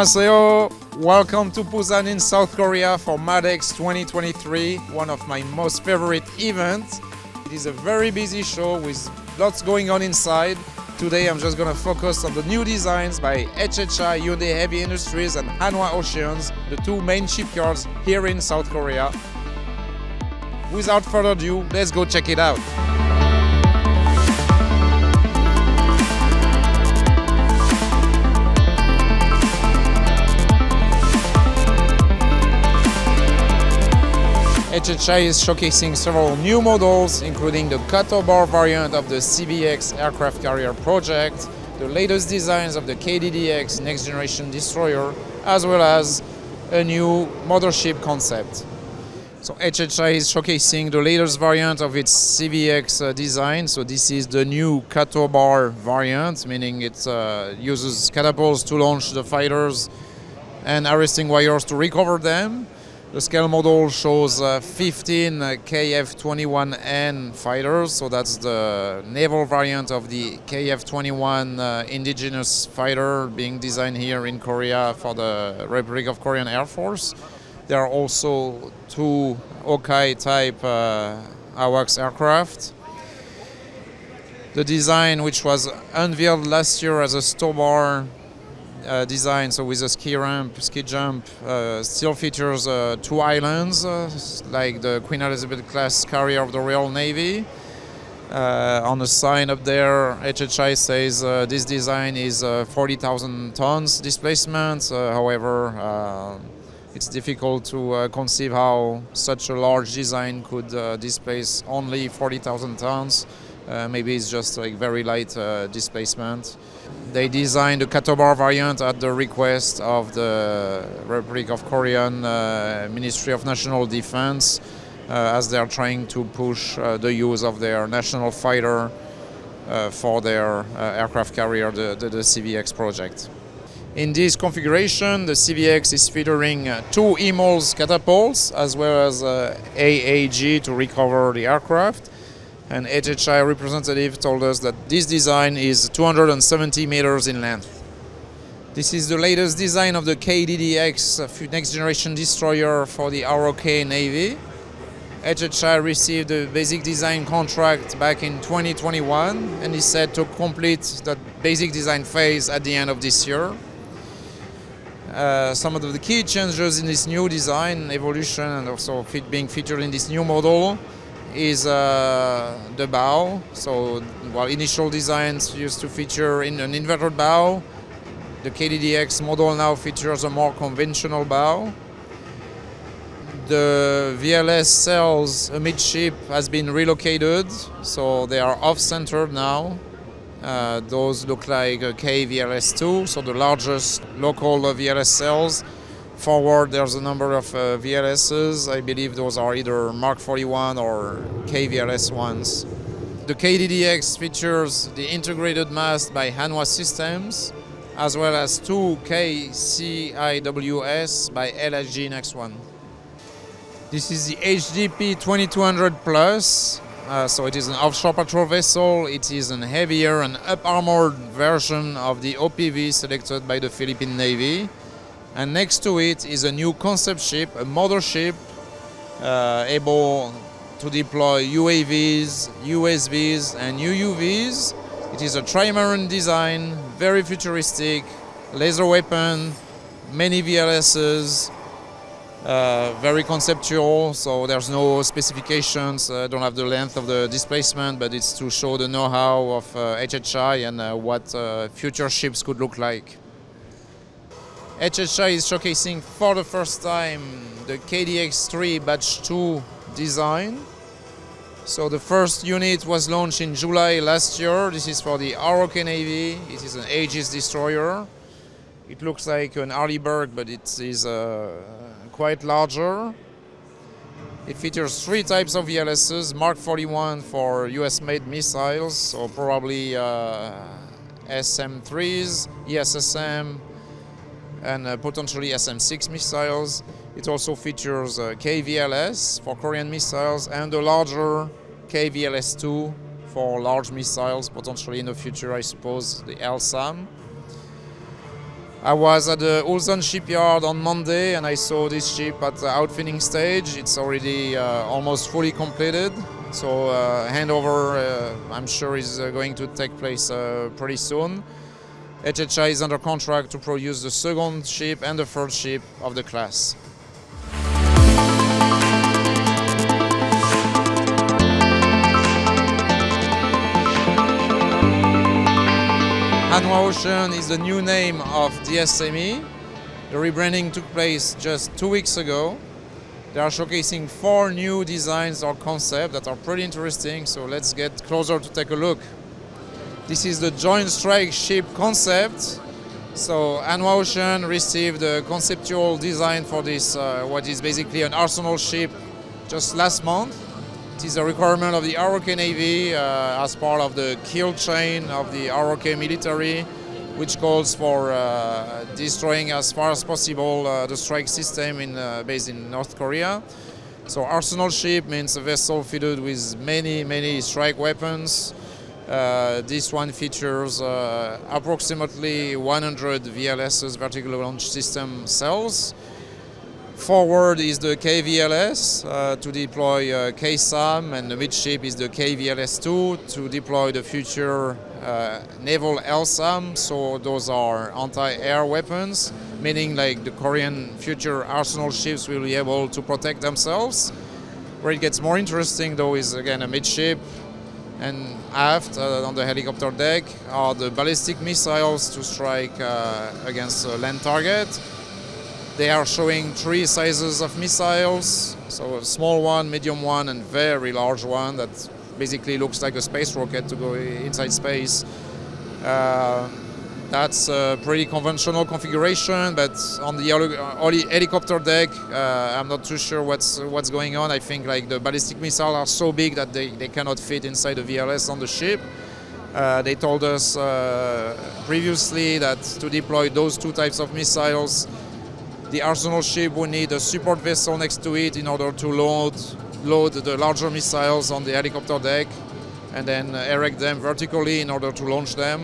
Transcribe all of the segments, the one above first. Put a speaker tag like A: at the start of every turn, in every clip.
A: Annyeonghaseyo! Welcome to Busan in South Korea for MADEX 2023, one of my most favorite events. It is a very busy show with lots going on inside. Today I'm just gonna focus on the new designs by HHI, Hyundai Heavy Industries and Hanwha Oceans, the two main shipyards here in South Korea. Without further ado, let's go check it out. HHI is showcasing several new models, including the bar variant of the CVX aircraft carrier project, the latest designs of the KDDX next generation destroyer, as well as a new mothership concept. So HHI is showcasing the latest variant of its CVX uh, design. So this is the new CATOBAR variant, meaning it uh, uses catapults to launch the fighters and arresting wires to recover them. The scale model shows uh, 15 uh, KF-21N fighters, so that's the naval variant of the KF-21 uh, indigenous fighter being designed here in Korea for the Republic of Korean Air Force. There are also two Hawkeye type uh, AWACS aircraft. The design, which was unveiled last year as a STOBAR uh, design, so with a ski ramp, ski jump, uh, still features uh, two islands, uh, like the Queen Elizabeth class carrier of the Royal Navy. Uh, on the sign up there, HHI says uh, this design is 40,000 tons displacement. however, it's difficult to conceive how such a large design could displace only 40,000 tons. Uh, maybe it's just like very light uh, displacement. They designed the CATOBAR variant at the request of the Republic of Korean uh, Ministry of National Defense uh, as they are trying to push uh, the use of their national fighter uh, for their aircraft carrier, the, the, the, CVX project. In this configuration, the CVX is featuring two EMALS catapults as well as AAG to recover the aircraft and HHI representative told us that this design is 270 meters in length. This is the latest design of the KDDX next generation destroyer for the ROK Navy. HHI received the basic design contract back in 2021 and is set to complete that basic design phase at the end of this year. Uh, some of the key changes in this new design, evolution, and also being featured in this new model is uh, the bow. So while initial designs used to feature in an inverted bow, the KDDX model now features a more conventional bow. The VLS cells amidship has been relocated, so they are off-centered now. Uh, those look like a KVLS2, so the largest local VLS cells Forward, there's a number of uh, VLSs. I believe those are either Mark 41 or KVLS ones. The KDDX features the integrated mast by Hanwha Systems, as well as two KCIWS by LIG Nex1. This is the HDP 2200 Plus. Uh, so it is an offshore patrol vessel. It is a heavier and up-armored version of the OPV selected by the Philippine Navy and next to it is a new concept ship, a mothership uh, able to deploy UAVs, USVs and UUVs. It is a trimaran design, very futuristic, laser weapon, many VLSs, uh, very conceptual, so there's no specifications, uh, don't have the length of the displacement, but it's to show the know-how of uh, HHI and uh, what uh, future ships could look like. HHI is showcasing for the first time the KDX3 Batch 2 design. So the first unit was launched in July last year. This is for the ROK Navy. It is an Aegis destroyer. It looks like an Arleigh but it is uh, quite larger. It features three types of VLSs, Mark 41 for US-made missiles, or probably uh, SM-3s, ESSM, and uh, potentially SM-6 missiles. It also features uh, KVLS for Korean missiles and a larger KVLS-2 for large missiles, potentially in the future, I suppose, the LSAM. I was at the Ulsan shipyard on Monday and I saw this ship at the outfitting stage. It's already uh, almost fully completed. So uh, handover, uh, I'm sure, is uh, going to take place pretty soon. HHI is under contract to produce the second ship and the third ship of the class. Hanwha Ocean is the new name of DSME. The rebranding took place just two weeks ago. They are showcasing four new designs or concepts that are pretty interesting, so let's get closer to take a look. This is the Joint Strike Ship concept. So Hanwha Ocean received the conceptual design for this, uh, what is basically an arsenal ship, just last month. It is a requirement of the ROK Navy uh, as part of the kill chain of the ROK military, which calls for uh, destroying as far as possible uh, the strike system in, uh, based in North Korea. So arsenal ship means a vessel fitted with many, many strike weapons. Uh, this one features uh, approximately 100 VLS's vertical launch system cells. Forward is the KVLS uh, to deploy uh, KSAM, and the midship is the KVLS2 to deploy the future uh, naval LSAM. So those are anti-air weapons, meaning like the Korean future arsenal ships will be able to protect themselves. Where it gets more interesting, though, is again a midship, and aft uh, on the helicopter deck are the ballistic missiles to strike uh, against a land target. They are showing three sizes of missiles, so a small one, medium one, and very large one that basically looks like a space rocket to go inside space. Uh, that's a pretty conventional configuration, but on the heli- helicopter deck, uh, I'm not too sure what's what's going on. I think like the ballistic missiles are so big that they, they cannot fit inside the VLS on the ship. Uh, they told us uh, previously that to deploy those two types of missiles, the arsenal ship will need a support vessel next to it in order to load load the larger missiles on the helicopter deck and then erect them vertically in order to launch them.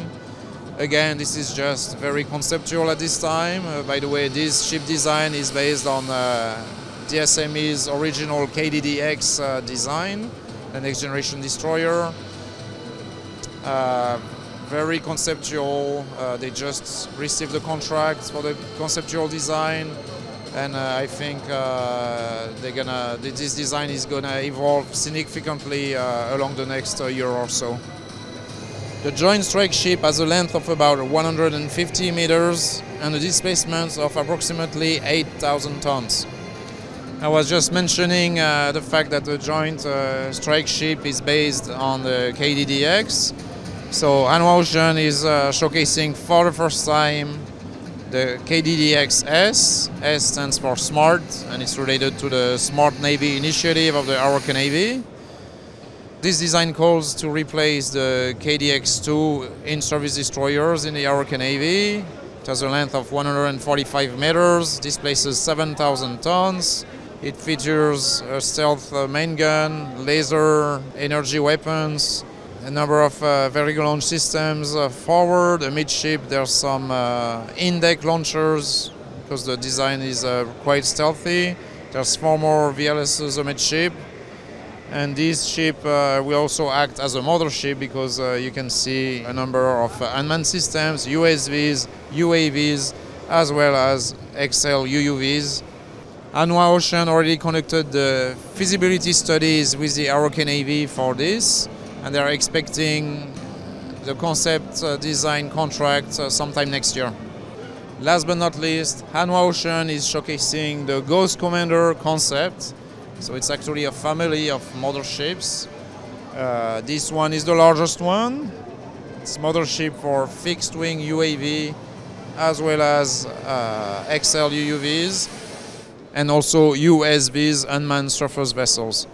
A: Again, this is just very conceptual at this time. Uh, by the way, this ship design is based on uh, DSME's original KDDX uh, design, the next generation destroyer. Uh, very conceptual. Uh, they just received the contract for the conceptual design, and uh, I think they're gonna. This design is gonna evolve significantly along the next year or so. The joint strike ship has a length of about 150 meters and a displacement of approximately 8,000 tons. I was just mentioning uh, the fact that the joint uh, strike ship is based on the KDDX. So Ocean is uh, showcasing for the first time the KDDX S. S stands for SMART and it's related to the Smart Navy initiative of the ROK Navy. This design calls to replace the KDX-2 in-service destroyers in the ROK Navy. It has a length of 145 meters, displaces 7,000 tons. It features a stealth uh, main gun, laser, energy weapons, a number of uh, vertical launch systems uh, forward, amidship. There's some uh, in-deck launchers because the design is uh, quite stealthy. There's four more VLSs midship. And this ship uh, will also act as a mothership because uh, you can see a number of unmanned systems, USVs, UAVs, as well as XL UUVs. Hanwha Ocean already conducted the feasibility studies with the ROK Navy for this, and they are expecting the concept uh, design contract uh, sometime next year. Last but not least, Hanwha Ocean is showcasing the Ghost Commander concept. So it's actually a family of motherships. Uh, this one is the largest one. It's mothership for fixed wing UAV as well as uh, XL UUVs and also USVs, unmanned surface vessels.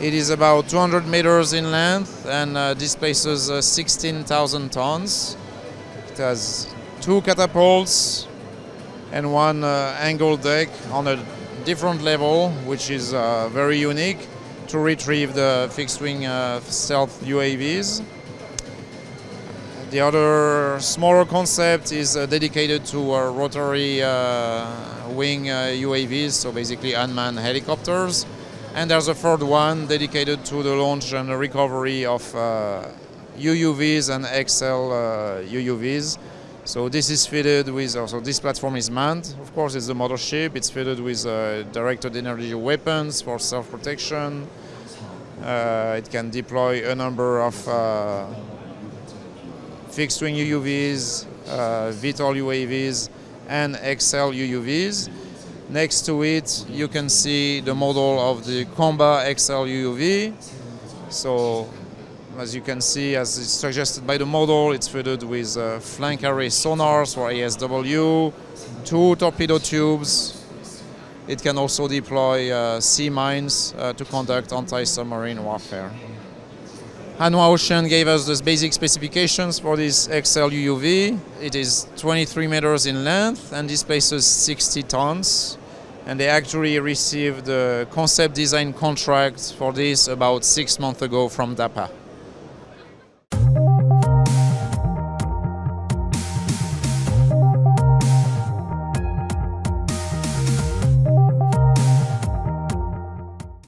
A: It is about 200 meters in length and uh, displaces uh, 16,000 tons. It has two catapults and one uh, angled deck on a different level, which is uh, very unique, to retrieve the fixed wing uh, stealth UAVs. The other smaller concept is uh, dedicated to uh, rotary uh, wing UAVs, so basically unmanned helicopters. And there's a third one dedicated to the launch and the recovery of UUVs and XL UUVs. So this is fitted with, so this platform is manned, of course it's the mothership, it's fitted with uh, directed energy weapons for self-protection. Uh, it can deploy a number of uh, fixed wing UUVs, uh, VTOL UAVs, and XL UUVs. Next to it, you can see the model of the Combat XL UUV. So, as you can see, as is suggested by the model, it's fitted with uh, flank array sonars for ASW, two torpedo tubes. It can also deploy uh, sea mines uh, to conduct anti-submarine warfare. Hanwha Ocean gave us the basic specifications for this XL UUV. It is 23 meters in length and displaces 60 tons. And they actually received the concept design contract for this about six months ago from DAPA.